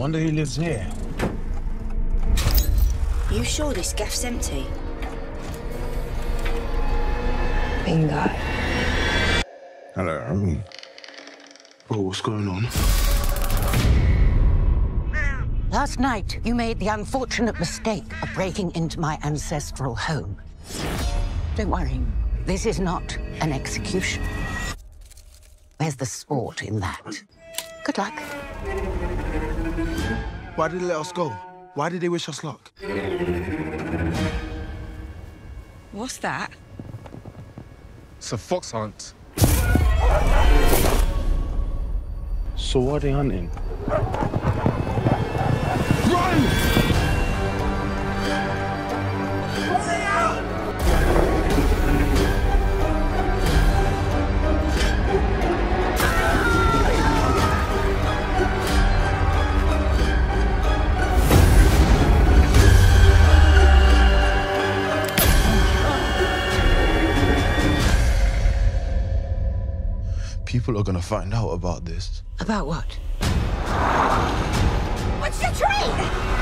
wonder who lives here. You sure this gaff's empty? Bingo. Hello. Oh, what's going on? Last night, you made the unfortunate mistake of breaking into my ancestral home. Don't worry, this is not an execution. Where's the sport in that? Good luck. Why did they let us go? Why did they wish us luck? What's that? It's a fox hunt. So what are they hunting? People are gonna find out about this. About what? What's the trade?